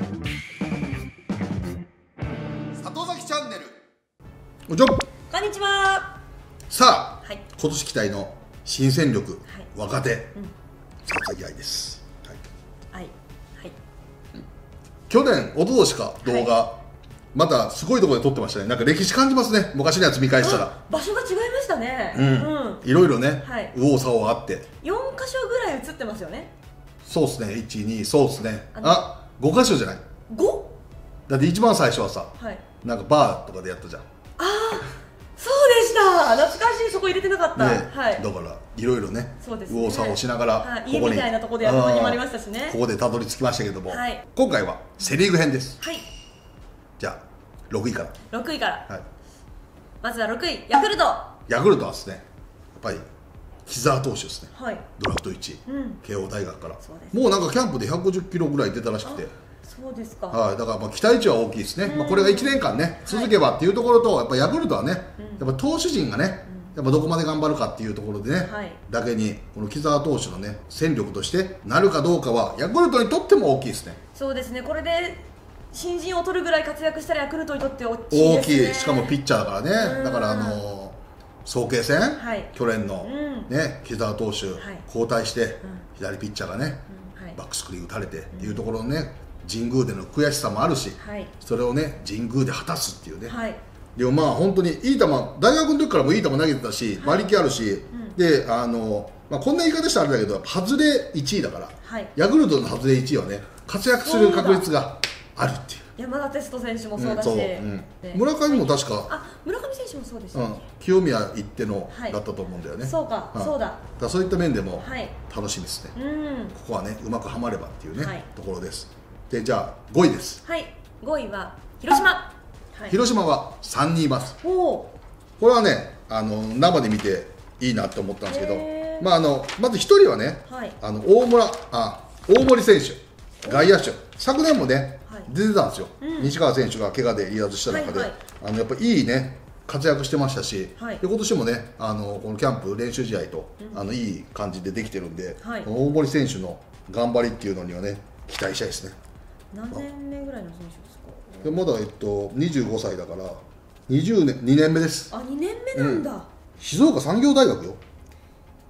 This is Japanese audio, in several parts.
里崎チャンネル。おじゃこんにちは。さあ、はい。今年期待の新戦力、はい。若手、うん。里崎愛です、はい。はい。はい。去年一昨年か動画、またすごいところで撮ってましたね。なんか歴史感じますね。昔のやつ見返したら。あ場所が違いましたね。うん、うん。いろいろね、はい。右往左往あって。四箇所ぐらい映ってますよね。そうですね。12そうですね。あのあ五5箇所じゃない？五？だって一番最初はさはい。なんかバーとかでやったじゃんああ、そうでした。懐かしい。そこ入れてなかった。ねはい。だからいろいろねそうですね右往左往しながら、はい家みたいなとこでやった時もありましたしねここでたどり着きましたけども、はい今回はセ・リーグ編ですはい。じゃあ6位から、六位から。はい、まずは六位ヤクルト。はヤクルトはですねやっぱり木澤投手ですね。い。ドラフト1位、うん。慶応大学から。そうです。もうなんかキャンプで150キロぐらい出たらしくて。そうですか。はい、だからまあ期待値は大きいですね、うん。まあ、これが1年間ね続けばっていうところと、やっぱヤクルトはね、うん。やっぱ投手陣がね、やっぱどこまで頑張るかっていうところでね、はい。だけにこの木澤投手のね戦力としてなるかどうかはヤクルトにとっても大きいですね。そうですね。これで新人を取るぐらい活躍したらヤクルトにとって大きい大ですね。きい。しかもピッチャーだからね。うん。だからあの早慶戦、はい。去年の、うん。ね木澤投手、はい。交代して、ん。左ピッチャーがね、バックスクリーン打たれてっていうところのね神宮での悔しさもあるし、はい。それをね神宮で果たすっていうね、はい。でもまあ本当にいい球大学の時からもいい球投げてたし馬力あるし、ん。であの、まあ、こんな言い方したらあれだけど外れ1位だからはい。ヤクルトの外れ1位はね活躍する確率があるっていう。山田哲人選手もそううんだし、そう。うん。ね村上も確か、あ村上選手もそうでした、うん、清宮行ってのはいだったと思うんだよね、そうか、ん。そうだ。だそういった面でもはい。楽しみですね、うん。ここはねうまくはまればっていうね、はい。ところです。でじゃあ5位です、はい。5位は広島。はい。広島は3人います。おおこれはねあの生で見ていいなって思ったんですけどまあ、あのまず1人はね、はい。あの大村あ大森選手。外野手。昨年もね、はい出てたんですよ、うん。西川選手が怪我で離脱した中で、はいはい。あのやっぱいいね活躍してましたし、はい。で今年もねあのこのキャンプ練習試合と、あのいい感じでできてるんで、はい。大森選手の頑張りっていうのにはね期待したいですね。何年目ぐらいの選手ですか？でまだ、えっと、25歳だから20年2年目です。あ2年目なんだ、静岡産業大学よ。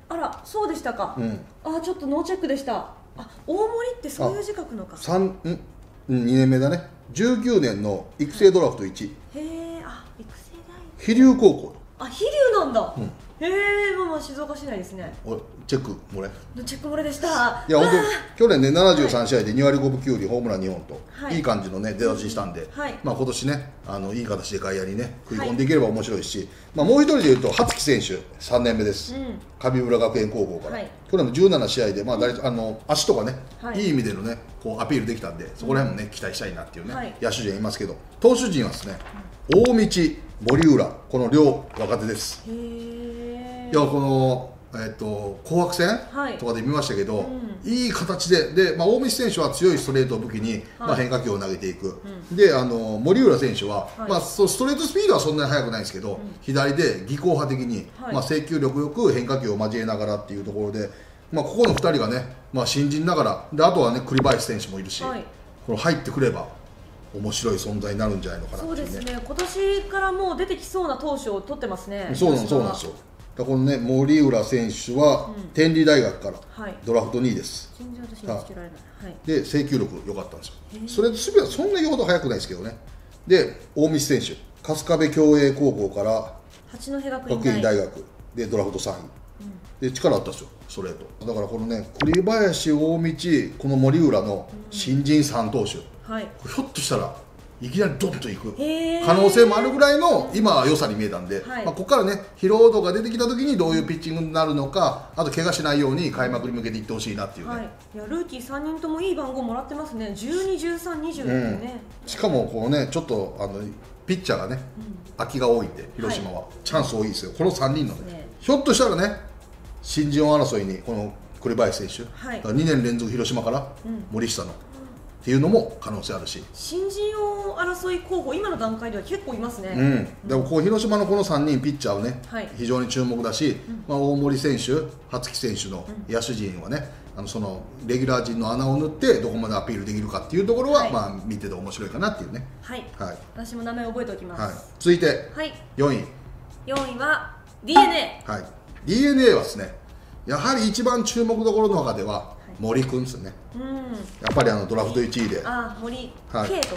あらそうでしたか、うん。あちょっとノーチェックでした。あ大森ってそういう字書くのか。三んうん？2年目だね。19年の育成ドラフト1位へえあ育成飛龍高校。大あ飛龍なんだ、うんへえまあまあ静岡市内ですね。俺チェックもれ。のチェック漏れでした。いや本あ当去年ね73試合で2割5分9厘ホームラン2本と、はい。い、い感じのね出だししたんで、はい。まあ今年ねあのいい形で外野にね食い込んでいければ面白いし、まあもう一人でいうと初木選手3年目です、うん。神村学園高校から、はい。去年も17試合で、まあ誰あの足とかね、はい。い、い意味でのねこうアピールできたんでそこら辺もね、期待したいなっていうね、はい。野手陣いますけど投手陣はですね、大道森浦この両若手ですいやこの、えっと紅白戦はい。とかで見ましたけど、うん。いい形でで、まあ、大道選手は強いストレートを武器に、まあ、変化球を投げていく、であの森浦選手は、はい。まあ、そうストレートスピードはそんなに速くないんですけど、左で技巧派的に、はい。まあ、制球力よく変化球を交えながらっていうところで、まあ、ここの2人がね、まあ、新人ながらであとはね栗林選手もいるし、はい。この入ってくれば面白い存在になるんじゃないのかなそうですね。今年からもう出てきそうな投手を取ってますね。そうなんですよだからこのね森浦選手は天理大学からはい。ドラフト2位です、で制球力良かったんですよ。それと守備はそんな言うほど速くないですけどね。で大道選手春日部共栄高校から八戸学院大学。でドラフト3位、で力あったんですよストレートだからこのね栗林大道この森浦の新人3投手、はい。ひょっとしたらいきなりドンといく。可能性もあるぐらいの今は良さに見えたんで、はい。まあ、ここからね疲労度が出てきた時にどういうピッチングになるのかあと怪我しないように開幕に向けていってほしいなっていうね、はい。いやルーキー三人ともいい番号もらってますね。12、13、20ってね、しかもこのねちょっとあのピッチャーがね、空きが多いんで広島は、チャンス多いですよ。この3人のね。ね。ひょっとしたらね新人王争いにこの栗林選手、はい。2年連続広島からうん。森下の、っていうのも可能性あるし、新人王争い候補今の段階では結構いますね、うん、でもこう広島のこの3人ピッチャーはね、はい。非常に注目だし、まあ、大森選手、羽月選手の野手陣はね、ああのそのレギュラー陣の穴を縫ってどこまでアピールできるかっていうところは、はい。まあ、見てて面白いかなっていうね、はい。はい。私も名前覚えておきはい。ます、続いてはい。4位、4位は DNA はい、d n a はですねやはり一番注目どころの中では森君ですね。うん。やっぱりあのドラフト1位で。あ森はい。選手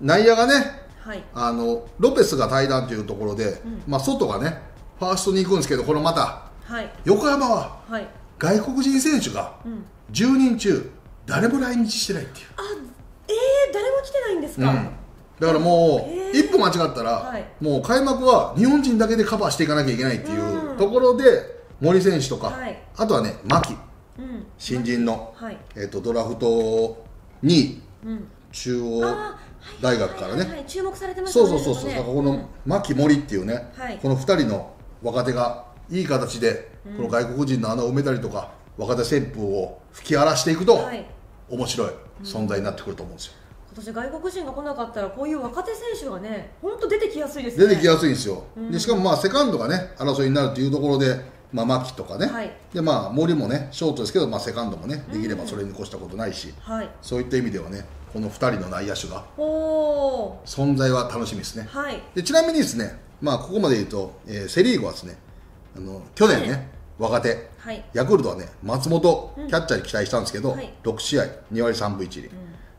内野がねはい。あのロペスが対談というところで、まあ、外がねファーストに行くんですけどこのまたはい。横浜ははい。外国人選手がうん。10人中誰も来日してないっていう、あえー、誰も来てないんですか、うん。だからもう、えー。一歩間違ったら、はい。もう開幕は日本人だけでカバーしていかなきゃいけないっていううん。ところで、森選手とか、はい。あとはね牧。うん新人の、はい。えー、とドラフト2位うん。中央あ大学からね、注目されてましたねそうそうそうそう、ね。この牧森っていうね、はい。この2人の若手がいい形で、この外国人の穴を埋めたりとか若手旋風を吹き荒らしていくと、はい。面白い存在になってくると思うんですよ、今年外国人が来なかったらこういう若手選手がね本当出てきやすいですね。出てきやすいんですよ、でしかもまあセカンドがね争いになるというところで、まあ、牧とかね、はい。でまあ、森もねショートですけど、まあ、セカンドもねできればそれに越したことないし、はい。そういった意味ではねこの2人の内野手が存在は楽しみですね。はい。でちなみにですね、まあ、ここまで言うと、えーセ・リーグはですねあの去年ね、若手はい。ヤクルトはね松本キャッチャーに期待したんですけど、はい。6試合2割3分1厘、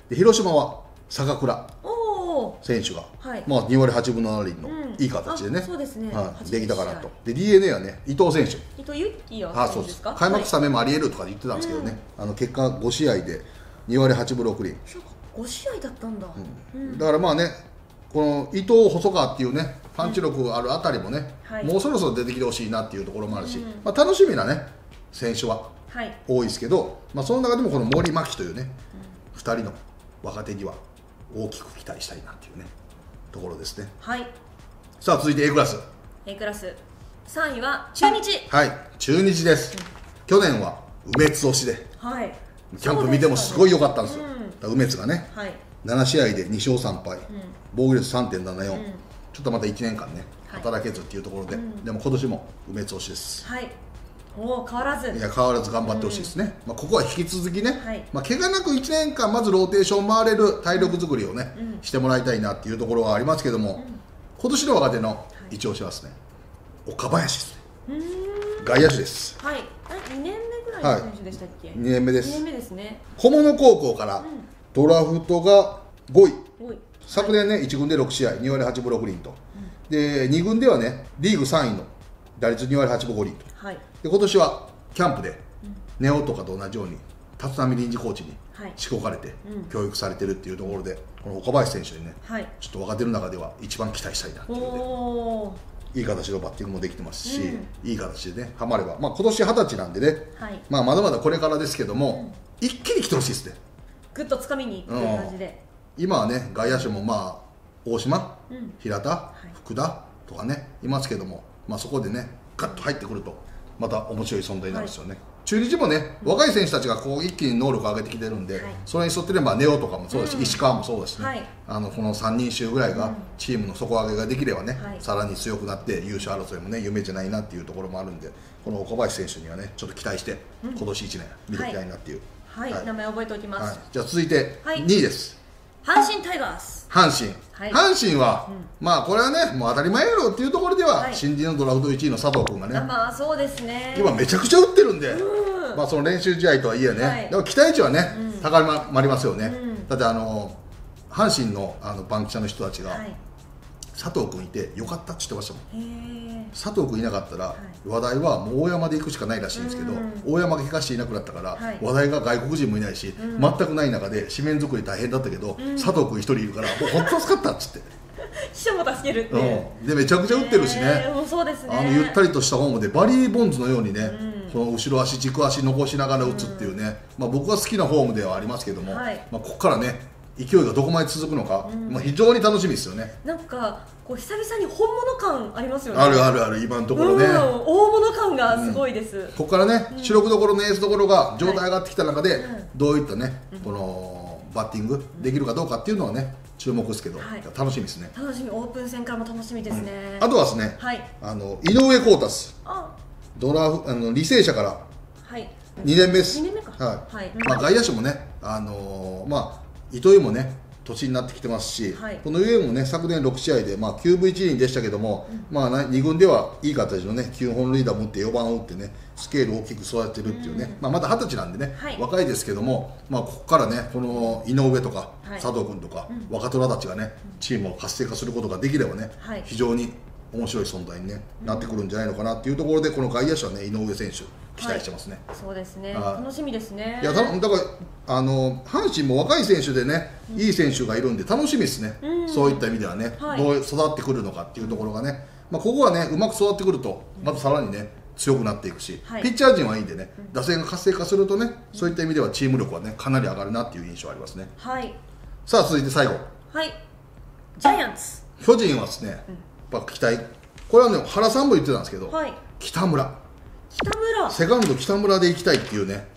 で広島は坂倉選手が、はい。まあ、2割8分7厘のうん。いい形でね,、あそうですね。はい、80できたかなと。で d n a はね伊藤選手。伊藤ですか？開幕スはい。タメンもありえるとか言ってたんですけどね、あの結果5試合で2割8分6厘、そうか。5試合だったんだ、だからまあねこの伊藤細川っていうねパンチ力あるあたりもね、はい。もうそろそろ出てきてほしいなっていうところもあるし、まあ、楽しみなね選手ははい。多いですけど、まあ、その中でもこの森牧というね、2人の若手には大きく期待したいなっていうねところですね。はい。さあ続いて A クラス。A クラス。3位は中日。はい中日です、去年は梅津推しで。はい。キャンプ見てもすごい良かったんですよ、うん。梅津がねはい。7試合で2勝3敗、防御率3.74、ん。ちょっとまた1年間ねはい。働けずっていうところで、でも今年も梅津推しです。はいおお変わらず。いや変わらず頑張ってほしいですね、まあ、ここは引き続きね、はい。まあ、怪我なく1年間まずローテーション回れる体力作りをね、してもらいたいなっていうところはありますけども、今年の若手の一押しはですね、岡林ですね。外野手です。はい。あ2年目ぐらいの選手でしたっけ、2年目で2年す目ですね。小物高校からドラフトが5位。昨年ね、1軍で6試合、2割8分6厘と、で2軍ではね、リーグ3位の打率2割8分5厘と、はいで今年はキャンプで、ネオとかと同じように、立浪臨時コーチにはい。しごかれて、うん。教育されてるっていうところで、この岡林選手にね、はい。ちょっと若手の中では一番期待したいなっておいうので、おいい形のバッティングもできてますし、ういい形でね、はまれば、まあ今年二十歳なんでね、はい。まあ、まだまだこれからですけども、一気に来てほしいですね。ぐっとつかみにい感じで。今はね外野手もまあ大島、うん。平田、福田とかねいますけども、まあ、そこでねガッと入ってくるとまた面白い存在になるんですよね、中日もね若い選手たちがこう一気に能力を上げてきてるんで、はい。それに沿ってればネオとかもそうだし、石川もそうだしね、はい。あのこの3人衆ぐらいがチームの底上げができればね、はい。さらに強くなって優勝争いもね夢じゃないなっていうところもあるんでこの岡林選手にはねちょっと期待して、今年1年見ていきたいなっていう、はい、はい。名前覚えておきます、はい。じゃあ続いてはい。2位です、阪神タイガース。阪神、はい。阪神は、まあこれはねもう当たり前やろっていうところでは、はい。新人のドラフト1位の佐藤君がね、あまあそうですね。今めちゃくちゃ打ってるんで、うん。まあその練習試合とはいえね、はい。でも期待値はね、高まりますよね、うん。だってあの阪神のあのバンキシャの人たちが、はい佐藤君いてよかったって言ってましたもん。佐藤君いなかったら、い。話題はもう大山で行くしかないらしいんですけど、うん大山が怪我していなくなったから、はい。話題が外国人もいないし、ん。全くない中で紙面作り大変だったけど、佐藤君一人いるからもう本当助かったっつって、記者も助けるっていう、うん、でめちゃくちゃ打ってるしね、へーそうですね。あのゆったりとしたフォームでバリー・ボンズのようにね、うん。その後ろ足軸足残しながら打つっていうね、まあ、僕は好きなフォームではありますけども、はい。まあ、ここからね勢いがどこまで続くのか、まあ、非常に楽しみですよね、なんかこう久々に本物感ありますよね。あるあるある今のところね、うん、大物感がすごいです、ここからね、主力どころのエースどころが状態上がってきた中で、うん。どういったね、このバッティングできるかどうかっていうのはね注目ですけど、はい。楽しみですね、楽しみ。オープン戦からも楽しみですね、あとはですね、はい。あの井上康太ドラフあの履正社からはい。2年目です。2年目か。はい。はい。まあ、外野手もね、あのーまあ、糸井もね年になってきてますし、はい。この上もね昨年6試合で、まあ、9分1厘でしたけども、まあ、な2軍ではいい形のね9本塁打持って4番を打ってねスケール大きく育ててるっていうね、まあ、まだ二十歳なんでね、はい。若いですけども、まあ、ここからねこの井上とかはい。佐藤君とか、若虎たちがねチームを活性化することができればね、はい。非常に面白い存在に、ね、なってくるんじゃないのかなっていうところでこの外野手はね井上選手期待してますね。そうですね。はい。楽しみですね。いやただからあの阪神も若い選手でね、いい選手がいるんで楽しみですね、うん。そういった意味ではね、はい。どう育ってくるのかっていうところがね、まあ、ここはねうまく育ってくるとまたさらにね強くなっていくし、はい。ピッチャー陣はいいんでね、打線が活性化するとねそういった意味ではチーム力はねかなり上がるなっていう印象ありますね。はい。さあ続いて最後。はい。ジャイアンツ巨人はですね、やっぱ期待これはね原さんも言ってたんですけど、はい。北村。北村。セカンド北村で行きたいっていうね。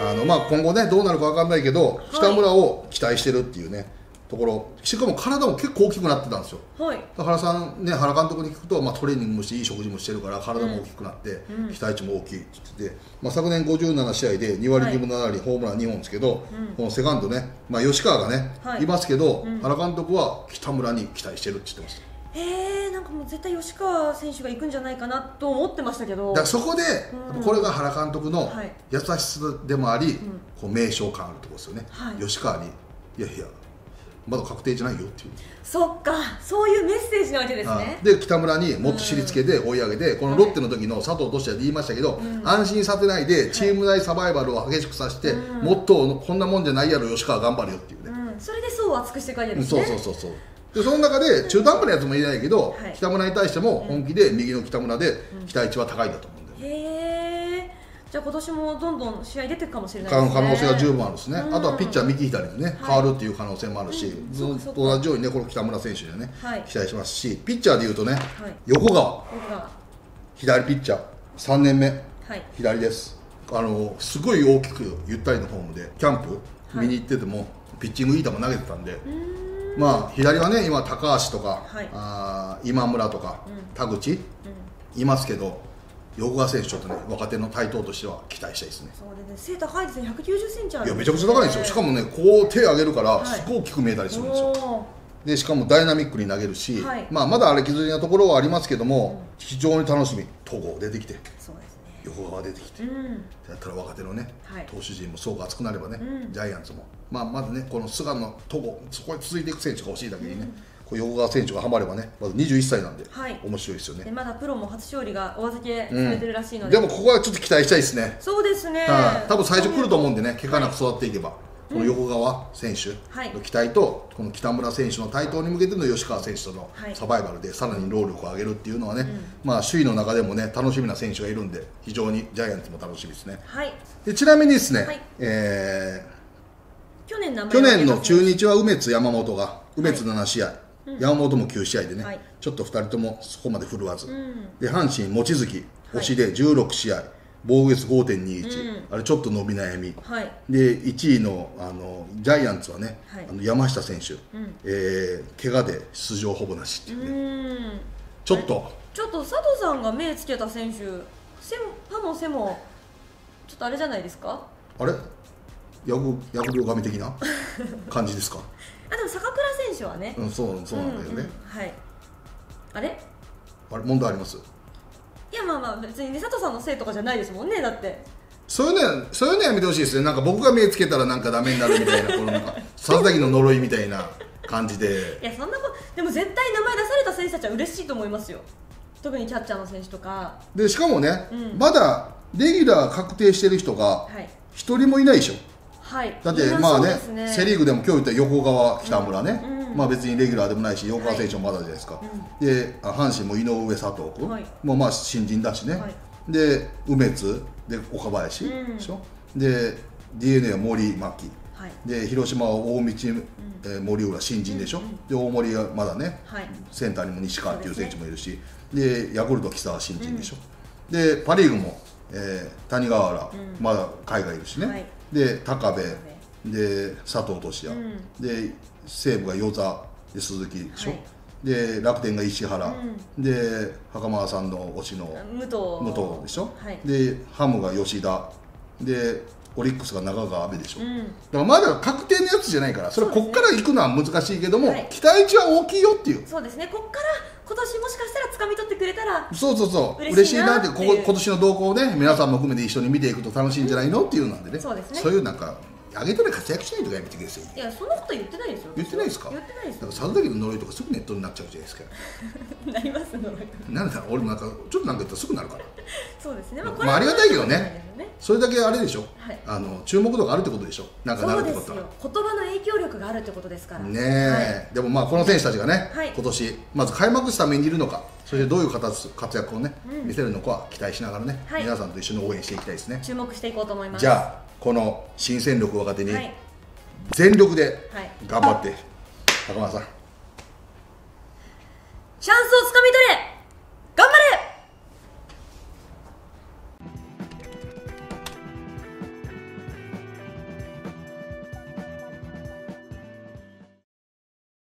あのまあ、今後ねどうなるか分かんないけど、北村を期待してるっていうねところ。しかも体も結構大きくなってたんですよ。はい。原さんね原監督に聞くと、まあ、トレーニングもしていい食事もしてるから体も大きくなって、うん。期待値も大きいって言ってて、まあ、昨年57試合で2割2分7厘、ホームラン2本ですけど、このセカンドね、まあ、吉川がね、はい。い、ますけど、うん。原監督は北村に期待してるって言ってましたへえなんかもう絶対吉川選手が行くんじゃないかなと思ってましたけど。だからそこで、うん。これが原監督のはい。優しさでもあり、ん。こう名称感あるところですよね、はい。吉川にいやいやまだ確定じゃないよっていう。そっか。そういうメッセージなわけですね。はいで北村にもっと尻つけて追い上げて、このロッテの時の佐藤俊也で言いましたけど、ん。安心させないでチーム内サバイバルを激しくさせて、うん。もっとこんなもんじゃないやろ吉川頑張るよっていうね、うん。それでそう熱くして書いてるんですそうねそうそうそうでその中で中途半端なやつもいないけど、はい。北村に対しても本気で右の北村で期待値は高いんだと思うんで、へえ。じゃあ今年もどんどん試合出てくかもしれない可ですね。能性が十分あるんですね、うん。あとはピッチャー右左にね、はい。変わるっていう可能性もあるし、うん。ずっと同じようにねこの北村選手にはね、はい。期待しますしピッチャーでいうとね、はい。横川。左ピッチャー。3年目。はい。左です。あのすごい大きくゆったりのフォームでキャンプはい。見に行ってても、ピッチングいい球投げてたんで、うーんまあ左はね今高橋とか、はい。あー今村とか、うん。田口？うん。いますけど横川選手ちょっとね若手の台頭としては期待したいですね。そうですね背高いですね。190センチあるいやめちゃくちゃ高いんですよ。しかもねこう手上げるからはい。すごい大きく見えたりするんですよ、おでしかもダイナミックに投げるし、はい。まあ、まだあれ傷なところはありますけども、非常に楽しみ。戸郷出てきて。そうですね横川出てきて、うん。やったら若手のね、はい。投手陣も層が厚くなればね、うん。ジャイアンツも、まあ、まずねこの菅野戸郷そこに続いていく選手が欲しいだけにね、こう横川選手がハマればねまず21歳なんで、はい。面白いですよね。でまだプロも初勝利がお預けさうんれてるらしいので、でもここはちょっと期待したいですね、そうですね。はい。多分最初来ると思うんでね怪我なく育っていけば、この横川選手はい。の期待と、この北村選手の台頭に向けての吉川選手とのはい。サバイバルでさらに労力を上げるっていうのはね、まあ、首位の中でもね楽しみな選手がいるんで非常にジャイアンツも楽しみですね。はい。でちなみにですね、はい。え去年去年の中日日は梅津山本が梅津7試合、山本も9試合でね、はい。ちょっと2人ともそこまで振るわず、うん。で阪神望月押しで16試合防御率5.21、うん。あれちょっと伸び悩み。はい。で1位のあのジャイアンツはね、はい。あの山下選手、ん。えー怪我で出場ほぼなしっていううね、ん。ちょっと。ちょっと佐藤さんが目つけた選手背も歯も背もちょっとあれじゃないですか？あれ？ヤグヤグ病神的な？感じですか、あでも坂倉選手はね。うん、そうそうなんだよね、うんうん。はい。あれ？あれ問題あります？いやまあまあ別にね佐藤さんのせいとかじゃないですもんねだって。そういうのはそういうのやめてほしいですね。なんか僕が目つけたらなんかダメになるみたいなこのなんか佐々木の呪いみたいな感じで。いやそんなことでも絶対名前出された選手たちは嬉しいと思いますよ。特にキャッチャーの選手とか。でしかもね、うん。まだレギュラー確定してる人がはい。一人もいないでしょ。はい。だってまあねねセ・リーグでも今日言った横川、北村ね、うんまあ別にレギュラーでもないし、横川選手もまだじゃないですか、であ阪神も井上、佐藤君、はい。もうまあ新人だしね、はい。で梅津、で岡林、うん。でしょ、で d n a は森牧、はい。で広島は大道、えー森浦、新人でしょ、で大森はまだね、はい。センターにも西川っていう選手もいるし、でヤクルト、木澤新人でしょ、でパ・リーグも、えー谷川原、まだ海外いるしね、はい。で高部。部、で佐藤俊也、うん。で西武が與座で鈴木でしょ、はい。で楽天が石原、で袴田さんの推しの武藤。武藤でしょ、はい。でハムが吉田。でオリックスが中川阿部でしょ、うん。だからまだ確定のやつじゃないからそれこっから行くのは難しいけども、はい。期待値は大きいよっていう。そうですね。こっから今年もしかしたら掴み取ってくれたらそうそうそう。嬉嬉しいなってここ今年の動向をね皆さんも含めて一緒に見ていくと楽しいんじゃないの？っていうのなんでね。そうですね。いうなんか上げてない活躍しないとかやめてください。いやそんなこと言ってないですよ。言ってないですか？言ってないですよ。なんか佐々木の呪いとかすぐネットになっちゃうじゃないですか なりますのなんだ俺もなんかちょっとなんか言ったらすぐなるから。そうですね。まあありがたいけどね。それだけあれでしょ、はい。あの注目度があるってことでしょ？なんかなるってことは。ですよ。言葉の影響力があるってことですから。ねえ、でもまあこの選手たちがね、はい。今年まず開幕スタメンにいるのか。そしてどういう形活躍をね、うん。見せるのかは期待しながらね、はい。皆さんと一緒に応援していきたいですね。注目していこうと思います。じゃあこの新戦力若手にはい。全力ではい。頑張って、高村さん。チャンスをつかみ取れ